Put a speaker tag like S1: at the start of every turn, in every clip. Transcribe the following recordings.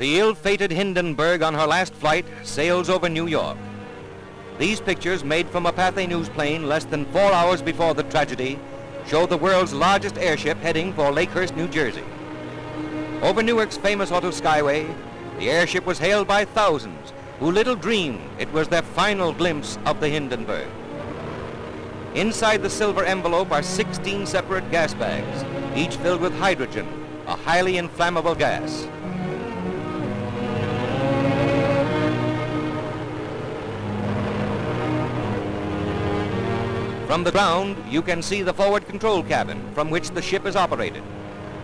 S1: The ill-fated Hindenburg on her last flight sails over New York. These pictures, made from a Pathé News plane less than four hours before the tragedy, show the world's largest airship heading for Lakehurst, New Jersey. Over Newark's famous auto skyway, the airship was hailed by thousands who little dreamed it was their final glimpse of the Hindenburg. Inside the silver envelope are 16 separate gas bags, each filled with hydrogen, a highly inflammable gas. From the ground, you can see the forward control cabin from which the ship is operated.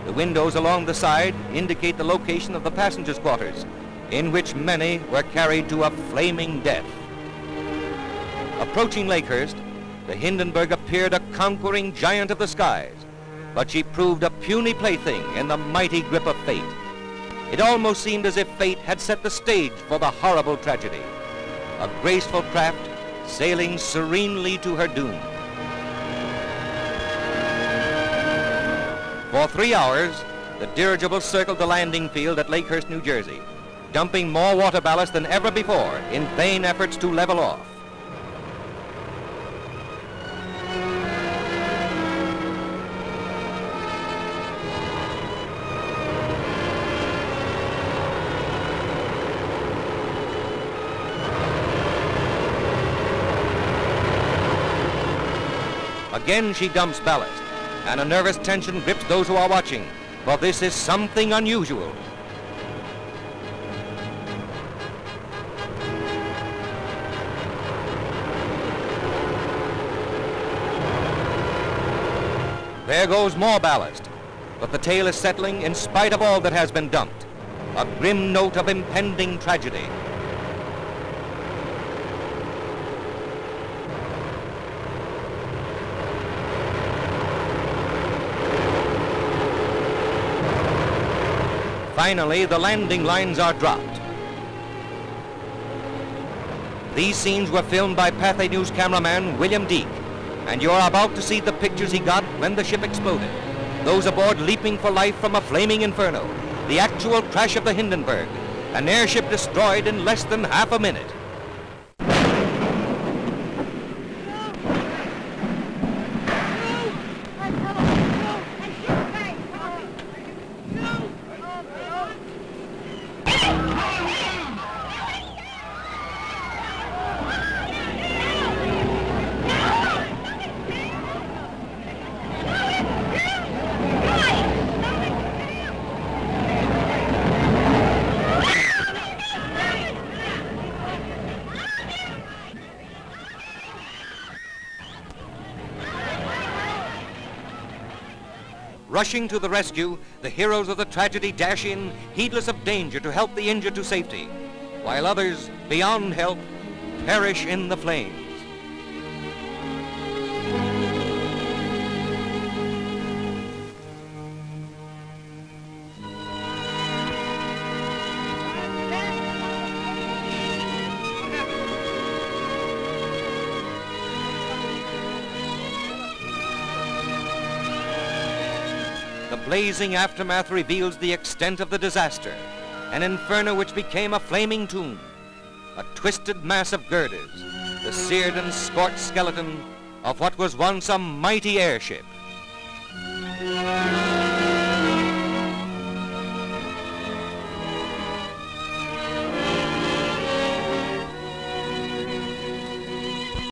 S1: The windows along the side indicate the location of the passengers' quarters, in which many were carried to a flaming death. Approaching Lakehurst, the Hindenburg appeared a conquering giant of the skies, but she proved a puny plaything in the mighty grip of fate. It almost seemed as if fate had set the stage for the horrible tragedy. A graceful craft sailing serenely to her doom. For three hours, the dirigible circled the landing field at Lakehurst, New Jersey, dumping more water ballast than ever before in vain efforts to level off. Again she dumps ballast, and a nervous tension grips those who are watching, for this is something unusual. There goes more ballast, but the tail is settling in spite of all that has been dumped. A grim note of impending tragedy. Finally, the landing lines are dropped. These scenes were filmed by Pathé News cameraman William Deek, and you are about to see the pictures he got when the ship exploded. Those aboard leaping for life from a flaming inferno, the actual crash of the Hindenburg, an airship destroyed in less than half a minute. Rushing to the rescue, the heroes of the tragedy dash in, heedless of danger to help the injured to safety, while others, beyond help, perish in the flames. Blazing aftermath reveals the extent of the disaster, an inferno which became a flaming tomb, a twisted mass of girders, the seared and scorched skeleton of what was once a mighty airship.